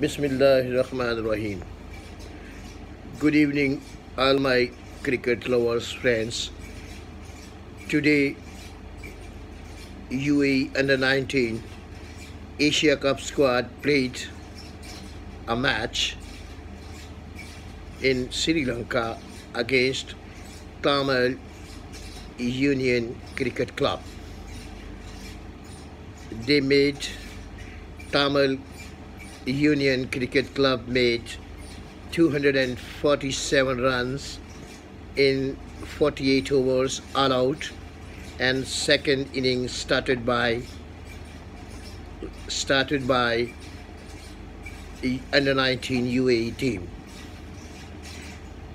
Bismillahirrahmanirrahim. Good evening, all my cricket lovers, friends. Today, UAE under 19 Asia Cup squad played a match in Sri Lanka against Tamil Union Cricket Club. They made Tamil Union Cricket Club made 247 runs in 48 overs all out and second inning started by started by the under 19 UAE team.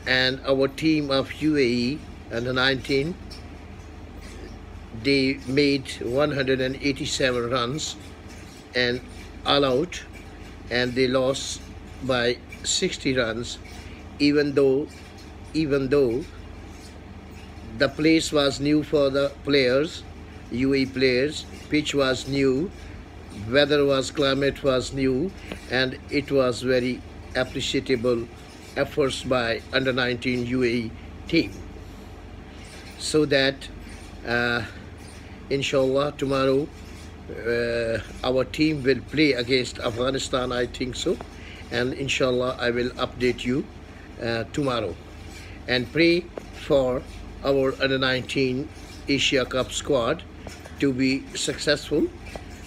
And our team of UAE under 19 they made 187 runs and all out and they lost by 60 runs even though even though the place was new for the players UAE players. Pitch was new weather was climate was new and it was very appreciable efforts by under 19 UAE team. So that uh, inshallah tomorrow uh, our team will play against Afghanistan, I think so. And inshallah, I will update you uh, tomorrow. And pray for our under 19 Asia Cup squad to be successful.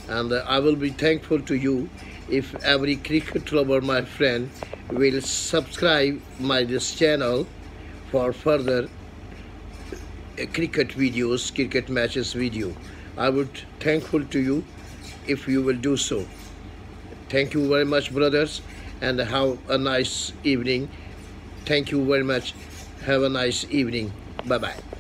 And uh, I will be thankful to you if every cricket lover, my friend, will subscribe my this channel for further uh, cricket videos, cricket matches video. I would thankful to you if you will do so. Thank you very much, brothers, and have a nice evening. Thank you very much. Have a nice evening. Bye-bye.